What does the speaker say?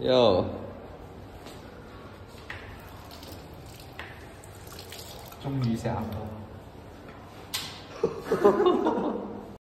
哟终于下了。